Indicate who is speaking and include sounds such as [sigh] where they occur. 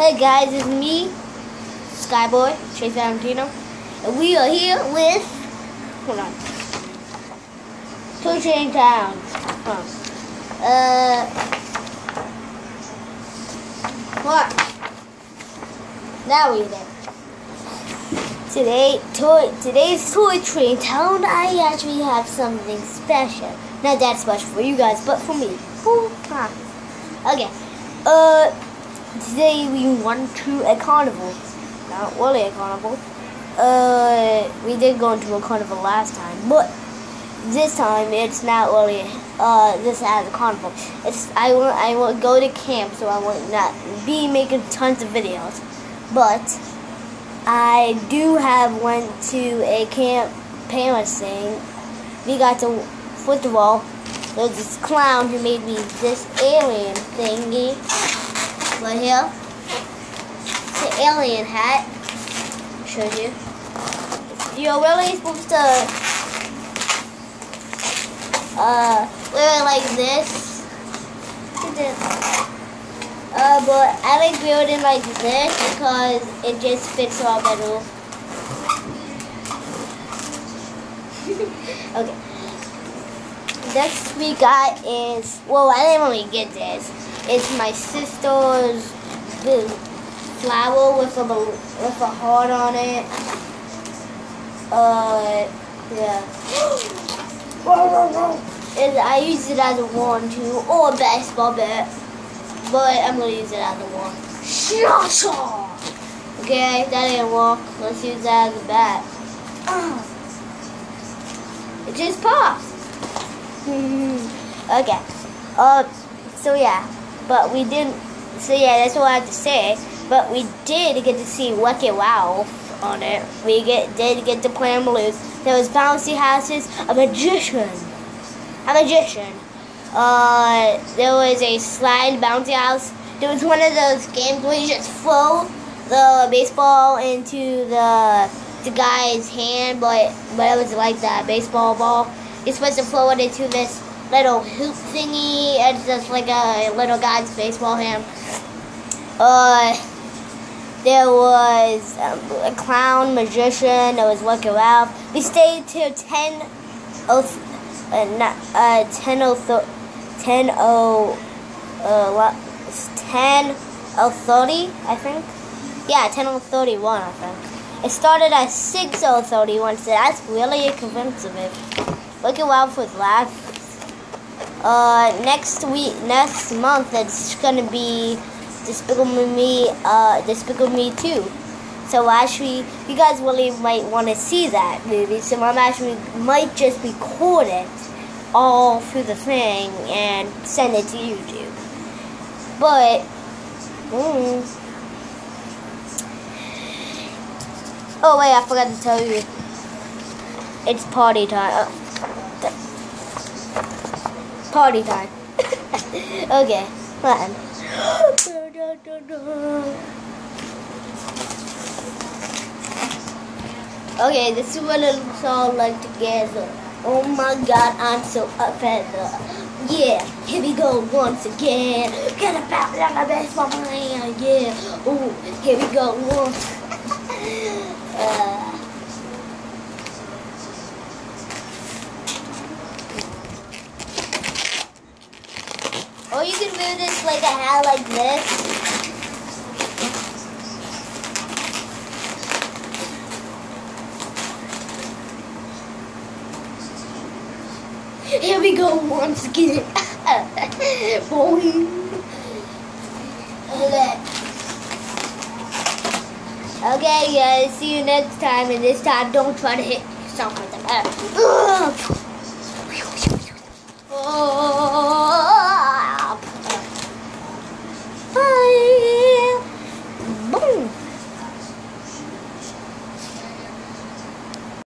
Speaker 1: Hey guys, it's me, Skyboy, Chase Valentino, and we are here with, hold on, Two Chain Town. Huh. Uh, what? Now we're there. Today, toy, today's Toy Train Town, I actually have something special. Not that special for you guys, but for me. Full Okay. Uh, today we went to a carnival. Not really a carnival. Uh, we did go into a carnival last time, but this time it's not really uh this as a carnival. It's I will I will go to camp, so I will not be making tons of videos, but I do have went to a camp parents thing. We got to first of all there's this clown who made me this alien thingy right here. It's an alien hat. Show you. You're really supposed to uh, wear it like this. Uh, but I like building like this because it just fits all better. [laughs] okay. Next we got is, well, I didn't really get this. It's my sister's flower with a, with a heart on it. Uh, yeah. and I use it as a wand too, or a baseball bat. But I'm gonna use it as a wand. Okay, that didn't work. Let's use that as a bat. It just pops. Okay. Uh, so yeah, but we didn't. So yeah, that's what I have to say. But we did get to see It Ralph on it. We get did get to play on balloons. There was bouncy houses, a magician, a magician. Uh, there was a slide bouncy house. There was one of those games where you just throw the baseball into the the guy's hand, but but it was like that baseball ball. You're supposed to throw it into this little hoop thingy. It's just like a little guy's baseball hand. Uh, there was a clown magician. There was It Ralph. We stayed till 10 oh, uh, not, uh, 10 oh, 10 oh, uh, 10 oh 30, I think. Yeah, 10 oh 31, I think. It started at 6 oh 31, so that's really expensive. Wreck It Ralph was last. Uh, next week, next month, it's gonna be Despicable Me, uh, Despicable Me 2. So actually, you guys really might want to see that movie. So I'm actually might just record it all through the thing and send it to YouTube. But, mm, oh wait, I forgot to tell you. It's party time. Party time. [laughs] okay, fine. Okay, this is what it looks all like together. Oh my god, I'm so feather. Yeah, here we go once again. Get a bat like a baseball man. Yeah. Oh, here we go once. [laughs] uh, like a hat like this. Here we go once again. [laughs] Boing. Okay guys, see you next time and this time don't try to hit yourself with the. [laughs] Oh.